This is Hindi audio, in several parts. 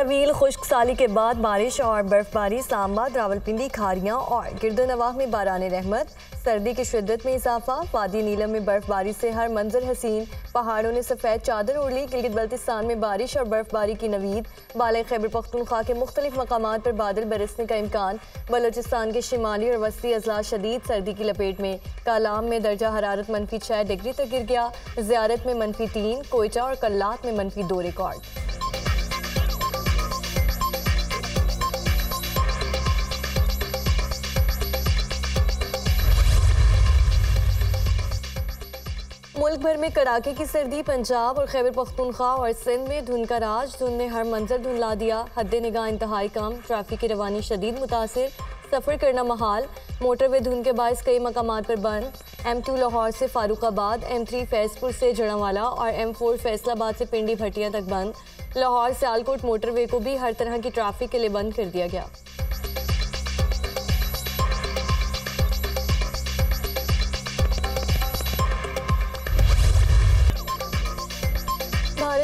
तवील खुश्क साली के बाद बारिश और बर्फबारी सामबाद रावलपिंडी खारियाँ और गिरदनवाह में बारान रहमत। सर्दी की शिद्दत में इजाफा, वादी नीलम में बर्फबारी से हर मंजर हसीन। पहाड़ों ने सफ़ेद चादर उड़ ली। गिलगित बल्तिस्तान में बारिश और बर्फबारी की नवीद। बाल खैबर पख्तूनख्वा के मुख्तलिफ़ मकाम पर बादल बरसने का इम्कान। बलोचिस्तान के शिमाली और वस्ती अजला शदीद सर्दी की लपेट में। कालाम में दर्जा हरारत मनफी छः डिग्री तक गिर गया। जियारत में मनफी तीन कोयचा और कल्लात में मनफी दो रिकॉर्ड। मुल्क भर में कड़ाके की सर्दी, पंजाब और खैबर पख्तूनख्वा और सिंध में धुंध का राज। धुंध ने हर मंजर धुंधला दिया। हद निगाह इंतहाई कम, ट्रैफ़िक की रवानी शदीद मुतासर, सफ़र करना महाल। मोटरवे धुंध के बायस कई मकाम पर बंद। एम टू लाहौर से फारूकाबाद, एम थ्री फैजपुर से जड़ावाला और एम फोर फैसलाबाद से पिंडी भटिया तक बंद। लाहौर से आलकोट मोटरवे को भी हर तरह की ट्रैफ़िक के लिए बंद कर दिया गया।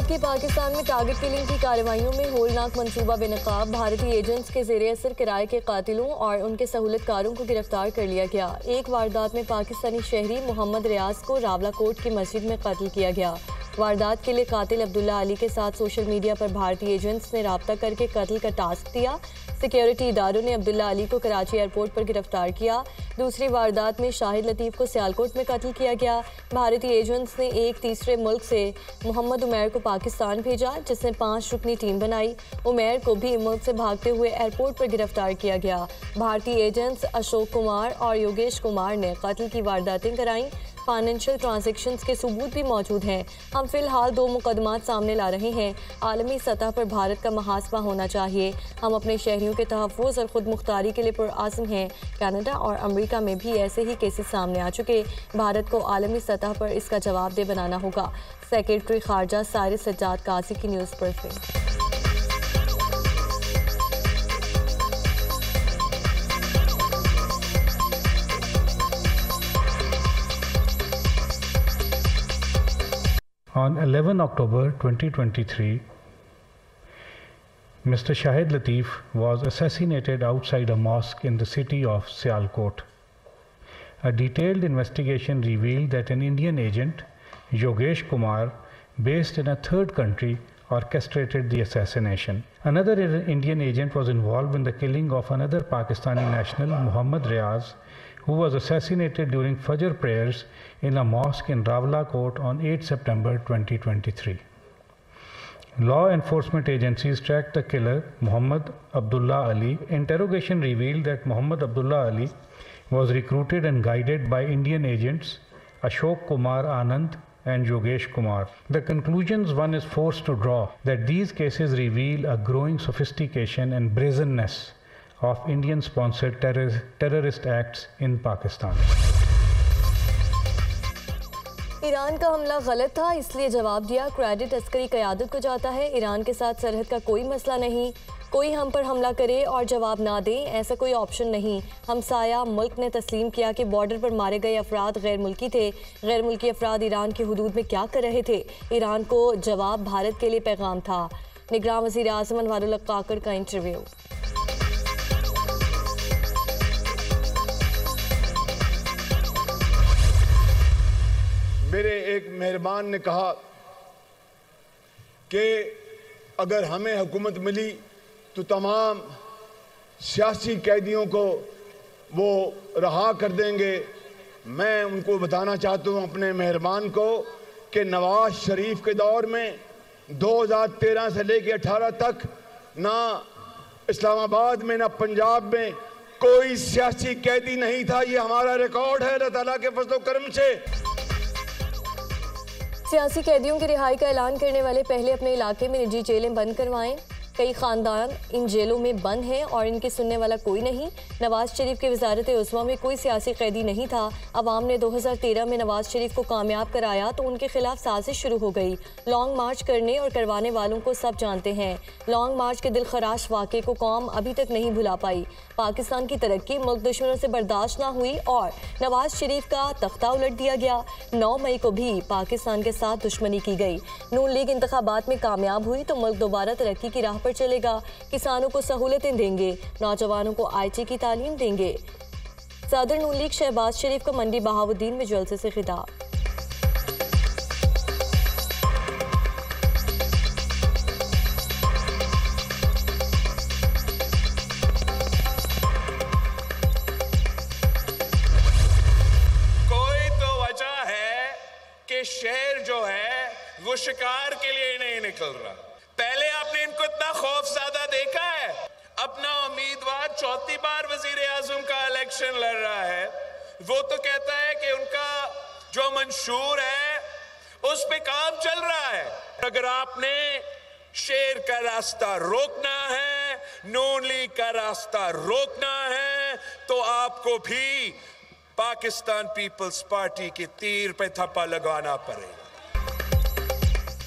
की पाकिस्तान में टारगेट किलिंग की कार्रवाइयों में होलनाक मंसूबा बेनकाब। भारतीय एजेंट्स के जेर असर किराए के कातिलों और उनके सहूलतकारों को गिरफ़्तार कर लिया गया। एक वारदात में पाकिस्तानी शहरी मोहम्मद रियाज को रावला कोट की मस्जिद में कत्ल किया गया। वारदात के लिए कातिल अब्दुल्ला अली के साथ सोशल मीडिया पर भारतीय एजेंट्स ने रबता करके कत्ल का टास्क दिया। सिक्योरिटी इदारों ने अब्दुल्ला अली को कराची एयरपोर्ट पर गिरफ़्तार किया। दूसरी वारदात में शाहिद लतीफ़ को सियालकोट में कत्ल किया गया। भारतीय एजेंट्स ने एक तीसरे मुल्क से मोहम्मद उमेर को पाकिस्तान भेजा, जिसने पाँच रुकनी टीम बनाई। उमेर को भी मुल्क से भागते हुए एयरपोर्ट पर गिरफ़्तार किया गया। भारतीय एजेंट्स अशोक कुमार और योगेश कुमार ने कत्ल की वारदातें कराईं। फाइनेंशियल ट्रांजेक्शन के सबूत भी मौजूद हैं। हम फ़िलहाल दो मुकदमात सामने ला रहे हैं। आलमी सतह पर भारत का मुहासबा होना चाहिए। हम अपने शहरीों के तहफ़ और ख़ुद मुख्तारी के लिए पुरआज़म हैं। कैनेडा और अमरीका में भी ऐसे ही केसेस सामने आ चुके भारत को आलमी सतह पर इसका जवाब दे बनाना होगा। सेक्रेटरी खारजा सारिस सज्जाद काजी की news briefing. On 11 October 2023, Mr. Shahid Latif was assassinated outside a mosque in the city of Sialkot. A detailed investigation revealed that an Indian agent, Yogesh Kumar, based in a third country, orchestrated the assassination. Another Indian agent was involved in the killing of another Pakistani national, Muhammad Riaz, who was assassinated during Fajr prayers in a mosque in Rawalakot on 8 September 2023. Law enforcement agencies tracked the killer, Muhammad Abdullah Ali. Interrogation revealed that Muhammad Abdullah Ali was recruited and guided by Indian agents Ashok Kumar Anand and Yogesh Kumar. The conclusions one is forced to draw that these cases reveal a growing sophistication and brazenness of Indian sponsored terror, terrorist acts in Pakistan. Iran का हमला गलत था इसलिए जवाब दिया क्रेडिट अस्करी क्यादत को जाता है। ईरान के साथ सरहद का कोई मसला नहीं। कोई हम पर हमला करे और जवाब ना दें ऐसा कोई ऑप्शन नहीं। हम साया मुल्क ने तस्लीम किया कि बॉर्डर पर मारे गए अफराद गैर मुल्की थे। गैर मुल्की अफराद ईरान की हदूद में क्या कर रहे थे? ईरान को जवाब भारत के लिए पैगाम था। निगरान वजी अजम अनवारुल काकर का इंटरव्यू। मेरे एक मेहरबान ने कहा कि अगर हमें हुकूमत मिली तो तमाम सियासी कैदियों को वो रहा कर देंगे। मैं उनको बताना चाहता हूँ अपने मेहरबान को कि नवाज़ शरीफ के दौर में 2013 से लेकर 18 तक ना इस्लामाबाद में, ना पंजाब में कोई सियासी कैदी नहीं था। ये हमारा रिकॉर्ड है, अल्लाह ताला के फजलो करम से। सियासी कैदियों की रिहाई का ऐलान करने वाले पहले अपने इलाके में निजी जेलें बंद करवाएँ। कई ख़ानदान इन जेलों में बंद हैं और इनके सुनने वाला कोई नहीं। नवाज़ शरीफ के वजारत उस्मा में कोई सियासी कैदी नहीं था। आवाम ने 2013 में नवाज़ शरीफ को कामयाब कराया तो उनके खिलाफ साजिश शुरू हो गई। लॉन्ग मार्च करने और करवाने वालों को सब जानते हैं। लॉन्ग मार्च के दिल खराश वाक़े को कौम अभी तक नहीं भुला पाई। पाकिस्तान की तरक्की मुल्क दुश्मनों से बर्दाश्त ना हुई और नवाज़ शरीफ का तख्ता उलट दिया गया। नौ मई को भी पाकिस्तान के साथ दुश्मनी की गई। नून लीग इंतबात में कामयाब हुई तो मुल्क दोबारा तरक्की की राह पर चलेगा। किसानों को सहूलतें देंगे, नौजवानों को आईटी की तालीम देंगे। सदर नून लीग शहबाज शरीफ का मंडी बहाउद्दीन में जलसे से खिताब। चौथी बार वज़ीर आज़म का इलेक्शन लड़ रहा है, वो तो कहता है कि उनका जो मंशूर है, उस पे काम चल रहा है। अगर आपने शेर का रास्ता रोकना है, नून लीग का रास्ता रोकना है तो आपको भी पाकिस्तान पीपल्स पार्टी के तीर पे थप्पा लगाना पड़ेगा।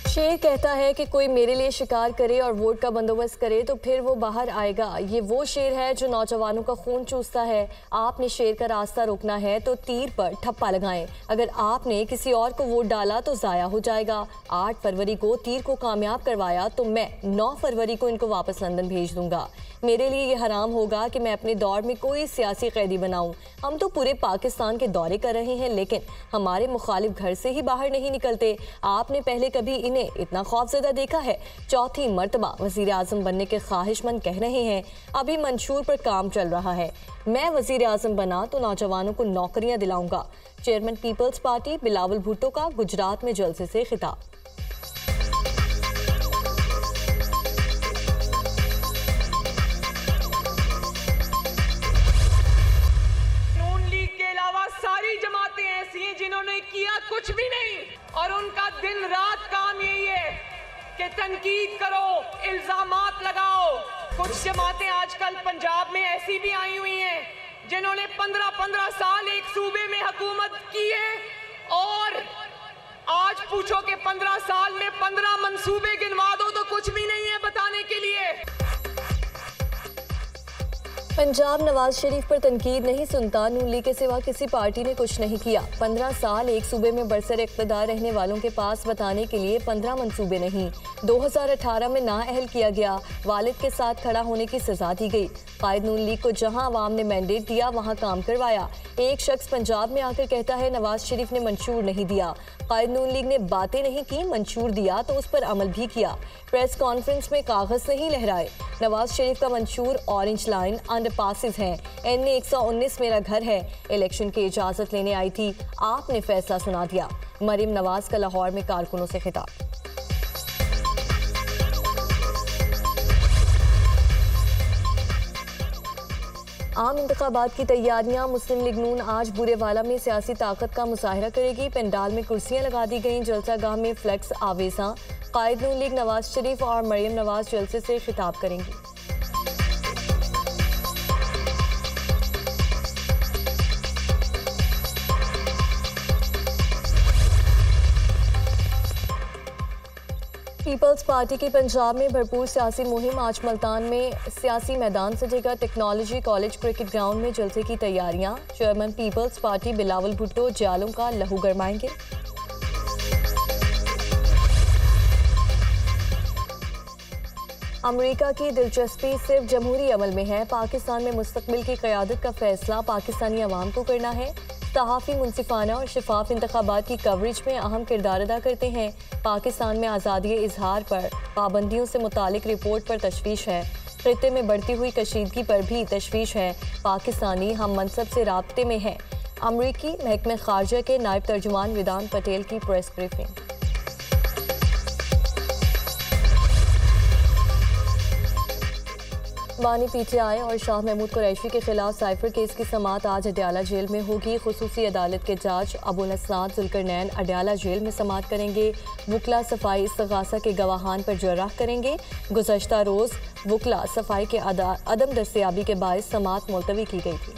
शेर कहता है कि कोई मेरे लिए शिकार करे और वोट का बंदोबस्त करे तो फिर वो बाहर आएगा। ये वो शेर है जो नौजवानों का खून चूसता है। आपने शेर का रास्ता रोकना है तो तीर पर ठप्पा लगाएँ। अगर आपने किसी और को वोट डाला तो ज़ाया हो जाएगा। आठ फरवरी को तीर को कामयाब करवाया तो मैं नौ फरवरी को इनको वापस लंदन भेज दूँगा। मेरे लिए ये हराम होगा कि मैं अपने दौर में कोई सियासी कैदी बनाऊँ। हम तो पूरे पाकिस्तान के दौरे कर रहे हैं, लेकिन हमारे मुखालिफ घर से ही बाहर नहीं निकलते। आपने पहले कभी इन्हें इतना खौफजदा देखा है? चौथी मरतबा वज़ीर आज़म बनने के ख्वाहिशमंद कह रहे हैं, अभी मंशूर पर काम चल रहा है। मैं वज़ीर आज़म बना तो नौजवानों को नौकरियाँ दिलाऊँगा। Chairman peoples party Bilawal Bhutto का गुजरात में जलसे से खिताब। जमातें आजकल पंजाब में ऐसी भी आई हुई हैं, जिन्होंने पंद्रह पंद्रह साल एक सूबे में हुकूमत की है और आज पूछो कि पंद्रह साल में पंद्रह मंसूबे गिनवा दो तो कुछ भी नहीं है बताने के लिए। पंजाब नवाज़ शरीफ पर तनकीद नहीं सुनता नून लीग के सिवा किसी पार्टी ने कुछ नहीं किया। पंद्रह साल एक सूबे में बरसर इकतदार रहने वालों के पास बताने के लिए पंद्रह मनसूबे नहीं। दो हज़ार अठारह में नाअहल किया गया। वालिद के साथ खड़ा होने की सजा दी गई। कायद नून लीग को जहाँ अवाम ने मैंडेट दिया, वहाँ काम करवाया। एक शख्स पंजाब में आकर कहता है, नवाज़ शरीफ ने मंशूर नहीं दिया। कायद नून लीग ने बातें नहीं की, मंशूर दिया तो उस पर अमल भी किया। प्रेस कॉन्फ्रेंस में कागज़ नहीं लहराए। नवाज़ शरीफ का मंशूर ऑरेंज लाइन अंडर पासिस है। एन ए एक सौ उन्नीस मेरा घर है। इलेक्शन की इजाज़त लेने आई थी। आपने फैसला सुना दिया। मरीम नवाज़ का लाहौर में कारकुनों से खिताब। आम इंतबात की तैयारियाँ, मुस्लिम लीग नून आज बुरे वाला में सियासी ताकत का मुजाहरा करेगी। पंडाल में कुर्सियाँ लगा दी गई, जलसा गाह में फ्लैक्स आवेजा। कायद नून लीग नवाज़ शरीफ और मरियम नवाज़ जलसे से खिताब करेंगी। पीपल्स पार्टी की पंजाब में भरपूर सियासी मुहिम आज मल्तान में सियासी मैदान से सजेगा टेक्नोलॉजी, कॉलेज, क्रिकेट ग्राउंड में जलसे की तैयारियाँ। Chairman peoples party Bilawal Bhutto जालों का लहू गरमाएँगे। अमेरिका की दिलचस्पी सिर्फ़ जमहूरी अमल में है। पाकिस्तान में मुस्तबिल की क़्यादत का फैसला पाकिस्तानी अवाम को करना है। सहाफ़ी मुनफाना और शफाफ इंतबात की कवरेज में अहम किरदार अदा करते हैं। पाकिस्तान में आज़ादी इजहार पर पाबंदियों से मुतल रिपोर्ट पर तशवीश है। खत्े में बढ़ती हुई कशीदगी पर भी तशवीश है। पाकिस्तानी हम मनसब से रबते में हैं। अमरीकी महकमे खारजा के नायब तर्जुमान विदान पटेल की प्रेस ब्रीफिंग। बानी पीटीआई और शाह महमूद कुरैशी के खिलाफ साइफर केस की समात आज अडयाला जेल में होगी। खसूसी अदालत के जज अबुल असनाद, जुलकरनैन अडयाला जेल में समात करेंगे। वकला सफ़ाई इसगासा के गवाहान पर जर्राह करेंगे। गुजशत रोज़ वकला सफ़ाई के अदम दस्याबी के बायस समात मुलतवी की गई थी।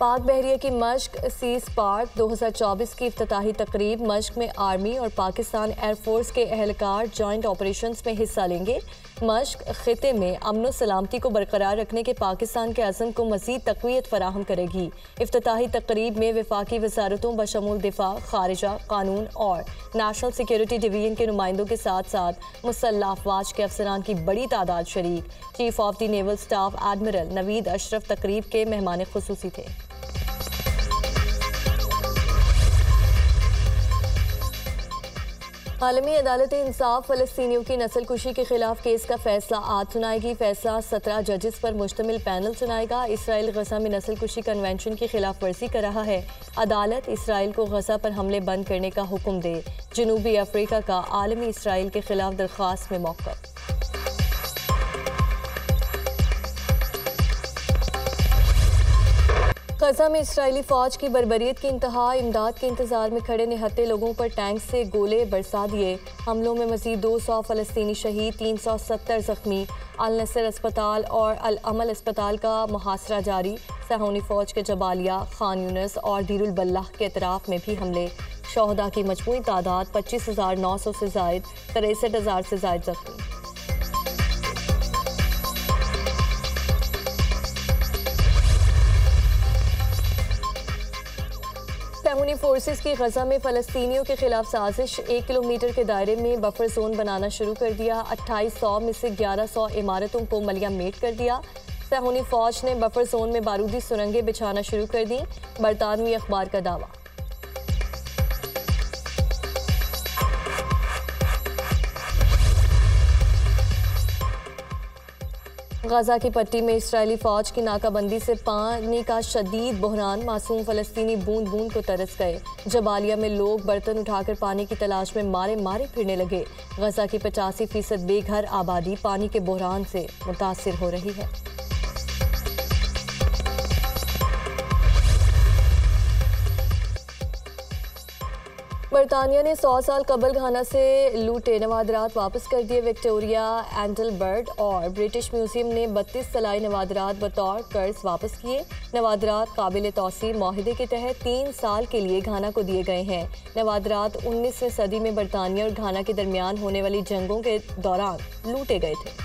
पाक बहरिया की मश्क सीज पार्क 2024 की इफ्ताही तकरीब मश्क में आर्मी और पाकिस्तान एयरफोर्स के अहलकार जॉइंट ऑपरेशंस में हिस्सा लेंगे। मश्क खत्े में अमन सलामती को बरकरार रखने के पाकिस्तान के अज़म को मजीद तकवीत फराहम करेगी। इफ्ताही तकरीब में विफाकी वजारतों, बशमूल दिफा, खारजा, कानून और नेशनल सिक्योरिटी डिवीज़न के नुमाइंदों के साथ साथ मुसल्ह अफवाज के अफसरान की बड़ी तादाद शरीक। Chief of the naval staff admiral Naveed Ashraf तकरीब के मेहमान खसूसी थे। आलमी अदालत इंसाफ फ़लस्तियों की नसल कुशी के खिलाफ केस का फैसला आज सुनाएगी। फैसला सत्रह जजेस पर मुश्तमिल पैनल सुनाएगा। इसराइल गजा में नसल कुशी कन्वेंशन की खिलाफ वर्जी कर रहा है। अदालत इसराइल को गजा पर हमले बंद करने का हुक्म दे। जनूबी अफ्रीका का आलमी इसराइल के खिलाफ दरख्वास्त में मौका गजा में इसराइली फौज की बरबरीत की इंतहा, इमदाद के इंतज़ार में खड़े निहत्ते लोगों पर टैंक से गोले बरसा दिए। हमलों में मजीद दो सौ फलस्तनी शहीद, तीन सौ सत्तर जख्मी। अल नसर अस्पताल और अल अमल अस्पताल का मुहासरा जारी। सहोनी फौज के जबालिया, खान यूनस और दीरुलबल्लाह के अतराफ में भी हमले। शहदा की मजमू तादाद पच्चीस हज़ार नौ सौ से जायद, तिरसठ हज़ार से जायद जख्मी। सहूनी फोर्सेस की गजा में फ़लस्तियों के खिलाफ साजिश। एक किलोमीटर के दायरे में बफर जोन बनाना शुरू कर दिया। अट्ठाईस सौ में से ग्यारह सौ इमारतों को मलिया मेट कर दिया। सहूनी फौज ने बफर जोन में बारूदी सुरंगें बिछाना शुरू कर दी। बरतानवी अखबार का दावा। गजा की पट्टी में इसराइली फौज की नाकाबंदी से पानी का शदीद बहरान मासूम फ़लस्तनी बूंद बूंद को तरस गए। जबालिया में लोग बर्तन उठाकर पानी की तलाश में मारे मारे फिरने लगे। गजा की पचासी फ़ीसद बेघर आबादी पानी के बहरान से मुतासर हो रही है। बरतानिया ने सौ साल कबल घाना से लूटे, नवादरात वापस कर दिए विक्टोरिया एंडलबर्ट और ब्रिटिश म्यूज़ियम ने बत्तीस सलाई नवादरात बतौर कर्ज वापस किए। नवादरात काबिल तोसी माहदे के तहत तीन साल के लिए घाना को दिए गए हैं। नवादरात उन्नीसवीं सदी में बरतानिया और घाना के दरमियान होने वाली जंगों के दौरान लूटे गए थे।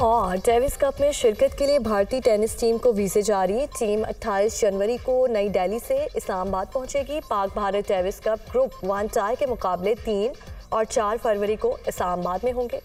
और डेविस कप में शिरकत के लिए भारतीय टेनिस टीम को वीज़े जारी। टीम 28 जनवरी को नई दिल्ली से इस्लामाबाद पहुंचेगी। Pak Bharat Davis cup group one tie के मुकाबले तीन और चार फरवरी को इस्लामाबाद में होंगे।